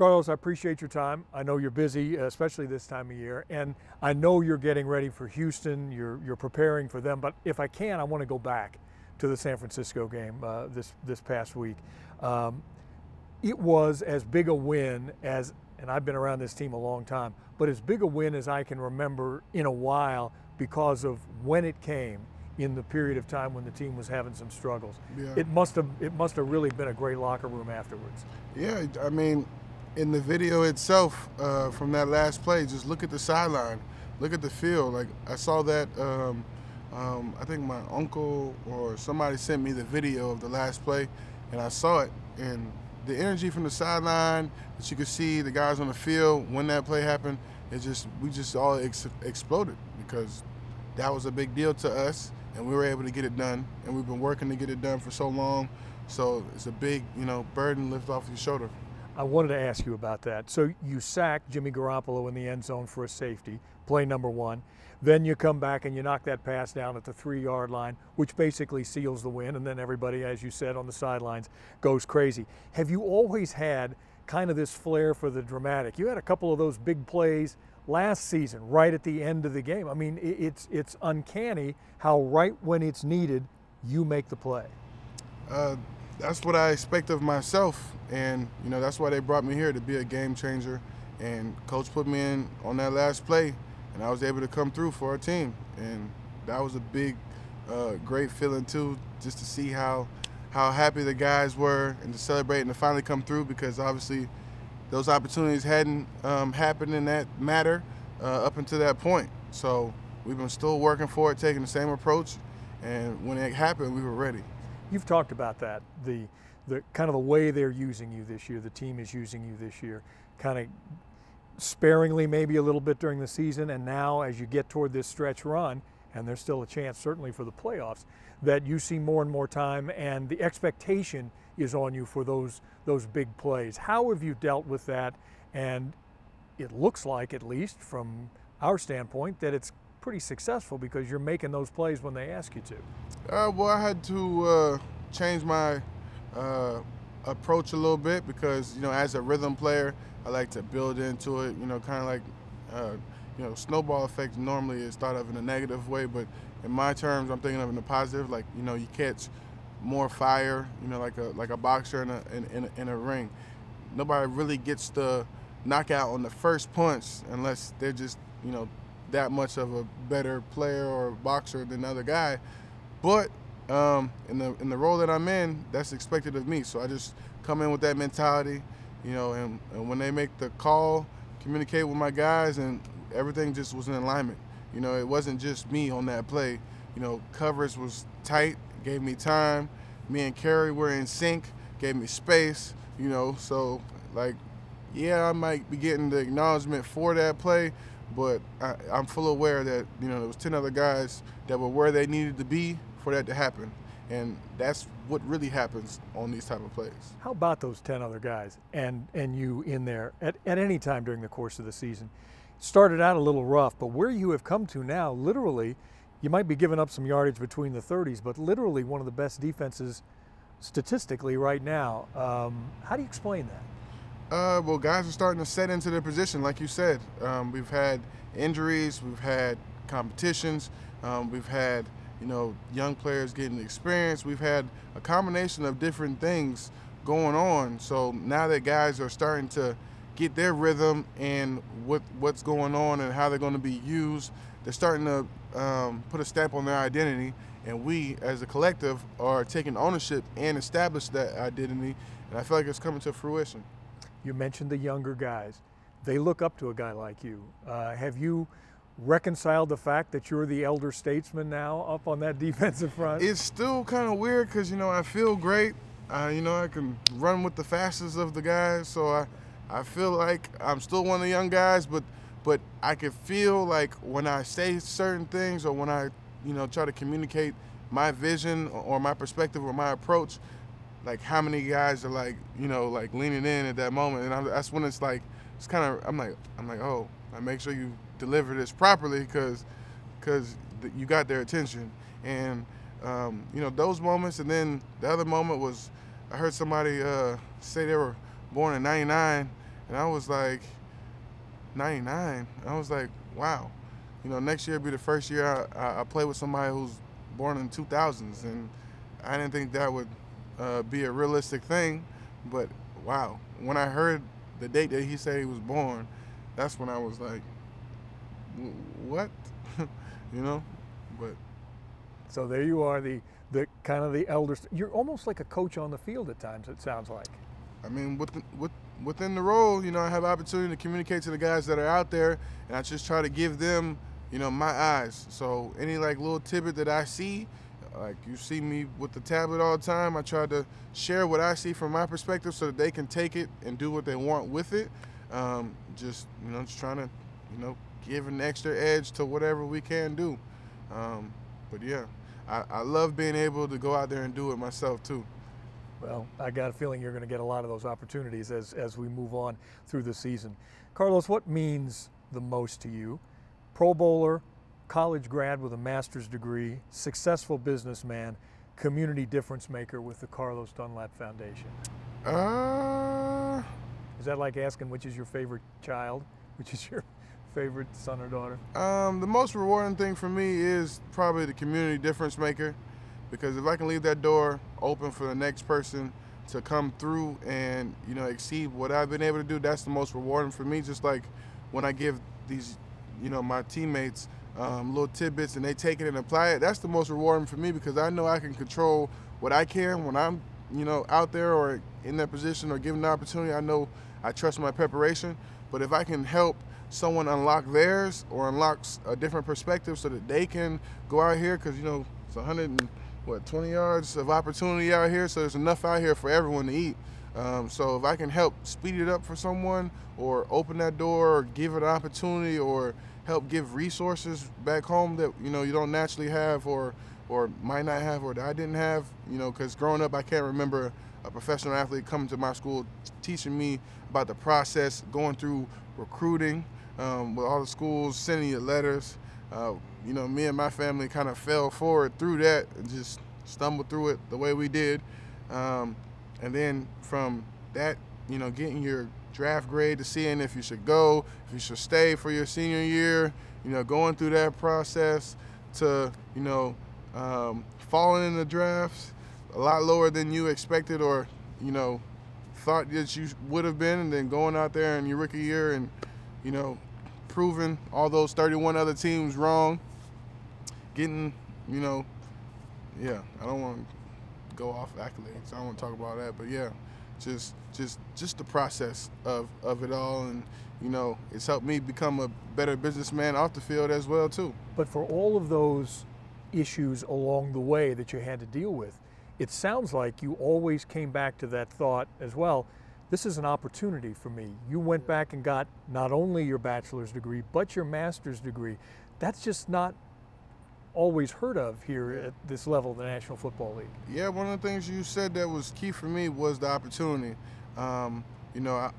Carlos, I appreciate your time. I know you're busy, especially this time of year, and I know you're getting ready for Houston. You're you're preparing for them. But if I can, I want to go back to the San Francisco game uh, this this past week. Um, it was as big a win as, and I've been around this team a long time, but as big a win as I can remember in a while because of when it came in the period of time when the team was having some struggles. Yeah. It must have it must have really been a great locker room afterwards. Yeah, I mean, in the video itself uh, from that last play, just look at the sideline, look at the field. Like I saw that. Um, um, I think my uncle or somebody sent me the video of the last play, and I saw it. And the energy from the sideline that you could see the guys on the field when that play happened, it just we just all ex- exploded because that was a big deal to us, and we were able to get it done. And we've been working to get it done for so long, so it's a big you know burden lift off your shoulder. I wanted to ask you about that. So you sack Jimmy Garoppolo in the end zone for a safety, play number one. Then you come back and you knock that pass down at the three yard line, which basically seals the win. And then everybody, as you said, on the sidelines goes crazy. Have you always had kind of this flair for the dramatic? You had a couple of those big plays last season, right at the end of the game. I mean, it's, it's uncanny how right when it's needed, you make the play. Uh, that's what I expect of myself, and you know that's why they brought me here to be a game changer. And coach put me in on that last play, and I was able to come through for our team, and that was a big, uh, great feeling too, just to see how how happy the guys were and to celebrate and to finally come through because obviously those opportunities hadn't um, happened in that matter uh, up until that point. So we've been still working for it, taking the same approach, and when it happened, we were ready. You've talked about that, the, the kind of the way they're using you this year, the team is using you this year, kind of sparingly maybe a little bit during the season, and now as you get toward this stretch run, and there's still a chance certainly for the playoffs, that you see more and more time and the expectation is on you for those those big plays. How have you dealt with that? And it looks like, at least from our standpoint, that it's pretty successful because you're making those plays when they ask you to. Uh, well, I had to uh, change my uh, approach a little bit because you know, as a rhythm player, I like to build into it. You know, kind of like uh, you know, snowball effect normally is thought of in a negative way, but in my terms, I'm thinking of in a positive. Like you know, you catch more fire. You know, like a like a boxer in a in, in, a, in a ring. Nobody really gets the knockout on the first punch unless they're just you know that much of a better player or boxer than the other guy. But um, in the in the role that I'm in, that's expected of me. So I just come in with that mentality, you know, and, and when they make the call, communicate with my guys, and everything just was in alignment. You know, it wasn't just me on that play. You know, coverage was tight, gave me time. Me and Kerry were in sync, gave me space. You know, so like, yeah, I might be getting the acknowledgement for that play, but I, am full aware that you know there was ten other guys that were where they needed to be for that to happen, and that's what really happens on these type of plays. How about those ten other guys and and you in there at, at any time during the course of the season? Started out a little rough, but where you have come to now, literally, you might be giving up some yardage between the 30s, but literally one of the best defenses statistically right now. Um, how do you explain that? Uh, well, guys are starting to set into their position, like you said. Um, we've had injuries, we've had competitions, um, we've had you know young players getting experience. We've had a combination of different things going on. So now that guys are starting to get their rhythm and what what's going on and how they're going to be used, they're starting to um, put a stamp on their identity. And we, as a collective, are taking ownership and establish that identity. And I feel like it's coming to fruition. You mentioned the younger guys. They look up to a guy like you. Uh, have you reconciled the fact that you're the elder statesman now up on that defensive front? It's still kind of weird because, you know, I feel great. Uh, you know, I can run with the fastest of the guys. So I, I feel like I'm still one of the young guys, but but I can feel like when I say certain things or when I, you know, try to communicate my vision or my perspective or my approach, like how many guys are like you know like leaning in at that moment and I'm, that's when it's like it's kind of i'm like i'm like oh I make sure you deliver this properly because because you got their attention and um, you know those moments and then the other moment was i heard somebody uh, say they were born in 99 and I was like 99. I was like, wow. You know, next year be the first year I, I, I play with somebody who's born in 2000s, and I didn't think that would uh, be a realistic thing. But wow, when I heard the date that he said he was born, that's when I was like, what? you know, but. So there you are, the the kind of the elder. You're almost like a coach on the field at times. It sounds like. I mean, with, with within the role, you know, I have opportunity to communicate to the guys that are out there, and I just try to give them, you know, my eyes. So any like little tidbit that I see, like you see me with the tablet all the time, I try to share what I see from my perspective so that they can take it and do what they want with it. Um, just you know, just trying to, you know, give an extra edge to whatever we can do. Um, but yeah, I, I love being able to go out there and do it myself too. Well, I got a feeling you're going to get a lot of those opportunities as, as we move on through the season. Carlos, what means the most to you? Pro Bowler, college grad with a master's degree, successful businessman, community difference maker with the Carlos Dunlap Foundation. Uh, is that like asking which is your favorite child, which is your favorite son or daughter? Um, the most rewarding thing for me is probably the community difference maker because if I can leave that door open for the next person to come through and you know exceed what I've been able to do, that's the most rewarding for me. Just like when I give these, you know, my teammates um, little tidbits and they take it and apply it, that's the most rewarding for me because I know I can control what I can when I'm, you know, out there or in that position or given the opportunity. I know I trust my preparation, but if I can help someone unlock theirs or unlocks a different perspective so that they can go out here because you know it's 100 and what 20 yards of opportunity out here, so there's enough out here for everyone to eat. Um, so if I can help speed it up for someone, or open that door, or give it an opportunity, or help give resources back home that you know you don't naturally have, or or might not have, or that I didn't have, you know, because growing up I can't remember a professional athlete coming to my school teaching me about the process, going through recruiting um, with all the schools, sending you letters. Uh, you know, me and my family kind of fell forward through that and just stumbled through it the way we did. Um, and then from that, you know, getting your draft grade to seeing if you should go, if you should stay for your senior year, you know, going through that process to, you know, um, falling in the drafts a lot lower than you expected or, you know, thought that you would have been, and then going out there in your rookie year and, you know, proving all those 31 other teams wrong getting, you know, yeah, I don't want to go off accolades. I don't want to talk about that, but yeah, just just just the process of of it all, and you know, it's helped me become a better businessman off the field as well too. But for all of those issues along the way that you had to deal with, it sounds like you always came back to that thought as well. This is an opportunity for me. You went back and got not only your bachelor's degree, but your master's degree. That's just not always heard of here at this level of the National Football League. Yeah, one of the things you said that was key for me was the opportunity. Um, you know, I,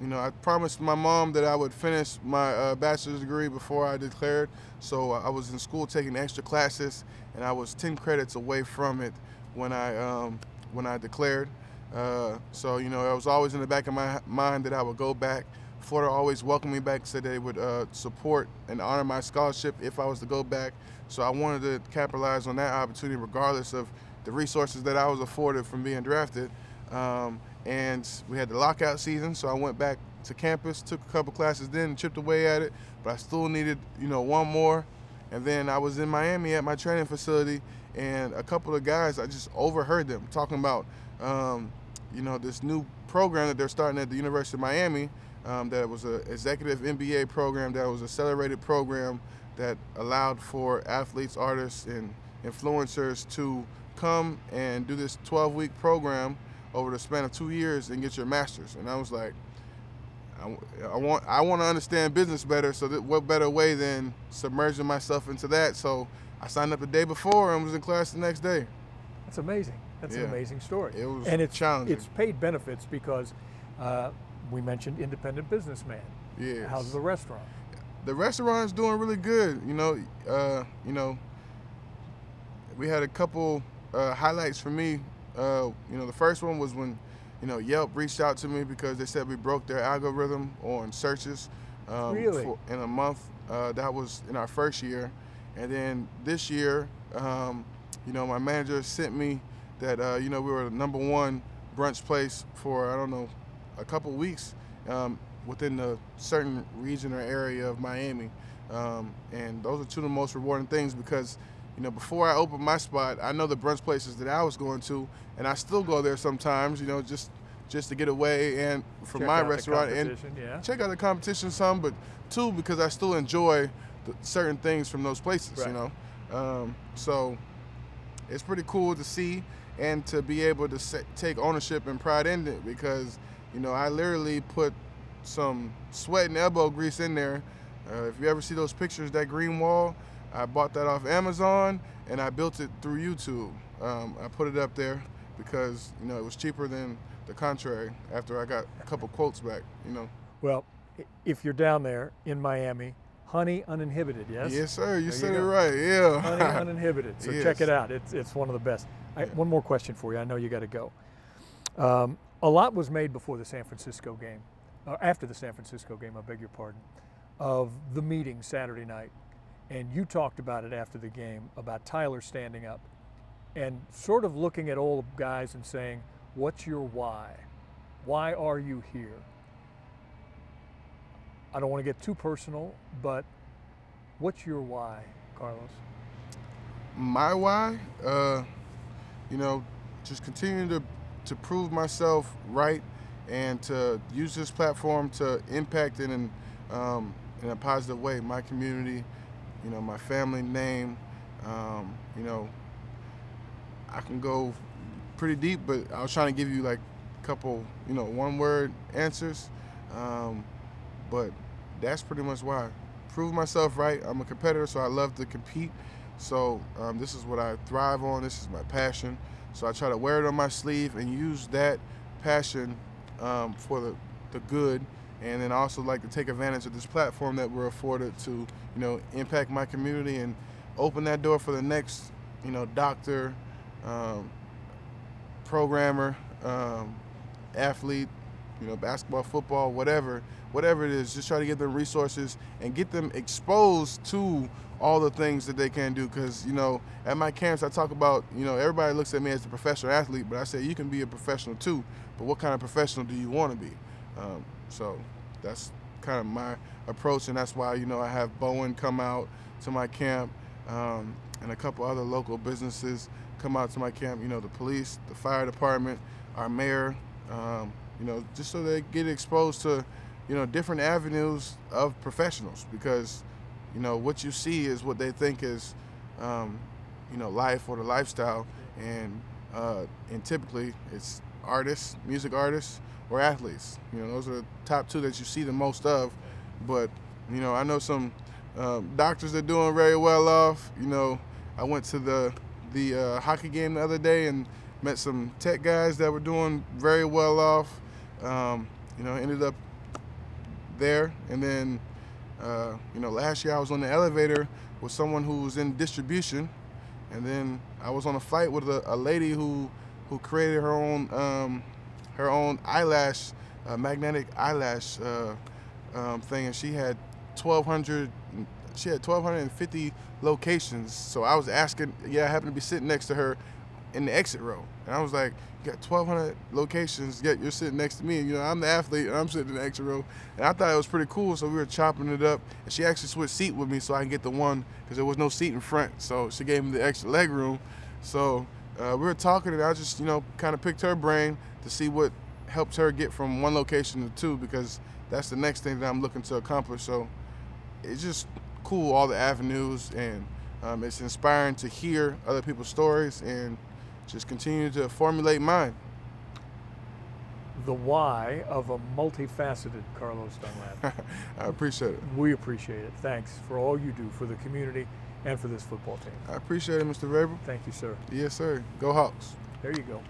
you know, I promised my mom that I would finish my uh, bachelor's degree before I declared. So I was in school taking extra classes, and I was 10 credits away from it when I um, when I declared. Uh, so you know, it was always in the back of my mind that I would go back. Florida always welcomed me back, said they would uh, support and honor my scholarship if I was to go back. So I wanted to capitalize on that opportunity, regardless of the resources that I was afforded from being drafted. Um, and we had the lockout season, so I went back to campus, took a couple classes then, chipped away at it, but I still needed, you know, one more. And then I was in Miami at my training facility, and a couple of guys, I just overheard them talking about, um, you know, this new program that they're starting at the University of Miami. Um, that was an executive MBA program, that was a accelerated program that allowed for athletes, artists, and influencers to come and do this 12 week program over the span of two years and get your master's. And I was like, I, I want I want to understand business better. So that what better way than submerging myself into that? So I signed up the day before and was in class the next day. That's amazing. That's yeah. an amazing story. It was and it's challenging. It's paid benefits because uh, we mentioned independent businessman. Yeah. How's the restaurant? the restaurant's doing really good. You know, uh, you know, we had a couple uh, highlights for me. Uh, you know, the first one was when you know, Yelp reached out to me because they said we broke their algorithm on searches um, Really? for, in a month. Uh, that was in our first year, and then this year, um, you know, my manager sent me that uh, you know we were the number one brunch place for I don't know a couple weeks um, within the certain region or area of Miami, um, and those are two of the most rewarding things because you know before I opened my spot, I know the brunch places that I was going to, and I still go there sometimes, you know, just just to get away and from Check my restaurant and yeah. check out the competition some, but two because I still enjoy the, certain things from those places, Right. you know. Um, so it's pretty cool to see and to be able to sa- take ownership and pride in it because you know I literally put some sweat and elbow grease in there. Uh, if you ever see those pictures, that green wall, I bought that off Amazon and I built it through YouTube. Um, I put it up there because you know it was cheaper than the contrary. After I got a couple quotes back, you know. Well, if you're down there in Miami, honey uninhibited, yes? Yes, sir. You There you said it right. Yeah. Honey uninhibited. So check it out. It's, it's one of the best. I, Yeah. One more question for you. I know you got to go. Um, a lot was made before the San Francisco game, or after the San Francisco game, I beg your pardon, of the meeting Saturday night. And you talked about it after the game about Tyler standing up and sort of looking at all the guys and saying, What's your why? Why are you here? I don't want to get too personal, but what's your why, Carlos? my why, uh, you know, just continuing to to prove myself right and to use this platform to impact in um, in a positive way. My community, you know, my family name, um, you know, I can go pretty deep, but I was trying to give you like a couple, you know, one word answers. Um, but that's pretty much why. Prove myself right. I'm a competitor, so I love to compete. So um, this is what I thrive on. This is my passion. So I try to wear it on my sleeve and use that passion um, for the, the good. And then I also like to take advantage of this platform that we're afforded to, you know, impact my community and open that door for the next, you know, doctor, um, programmer, um, athlete, you know, basketball, football, whatever, whatever it is, just try to get them resources and get them exposed to all the things that they can do. Because you know, at my camps, I talk about, you know, everybody looks at me as a professional athlete, but I say you can be a professional too. But what kind of professional do you want to be? Um, so that's kind of my approach, and that's why you know I have Boeing come out to my camp, um, and a couple other local businesses come out to my camp. You know, the police, the fire department, our mayor. Um, you know, just so they get exposed to, you know, different avenues of professionals because, you know, what you see is what they think is, um, you know, life or the lifestyle, and uh, and typically it's artists, music artists, or athletes. You know, those are the top two that you see the most of. But you know, I know some um, doctors are doing very well off. You know, I went to the the uh, hockey game the other day and met some tech guys that were doing very well off. Um, you know, ended up there, and then uh, you know, last year I was on the elevator with someone who was in distribution, and then I was on a flight with a, a lady who who created her own um, her own eyelash, uh, magnetic eyelash uh, um, thing, and she had 1,200. She had 1,250 locations. So I was asking. Yeah, I happened to be sitting next to her in the exit row, and I was like, "You got 1,200 locations. Yet you're sitting next to me. You know, I'm the athlete, and I'm sitting in the exit row." And I thought it was pretty cool. So we were chopping it up, and she actually switched seat with me so I can get the one because there was no seat in front. So she gave me the extra leg room. So uh, we were talking, and I just, you know, kind of picked her brain to see what helps her get from one location to two because that's the next thing that I'm looking to accomplish. So it's just cool, all the avenues, and um, it's inspiring to hear other people's stories and just continue to formulate mine. The why of a multifaceted Carlos Dunlap. I appreciate it. we appreciate it. Thanks for all you do for the community and for this football team. I appreciate it, Mr. Raible. Thank you, sir. Yes, sir. Go Hawks. There you go.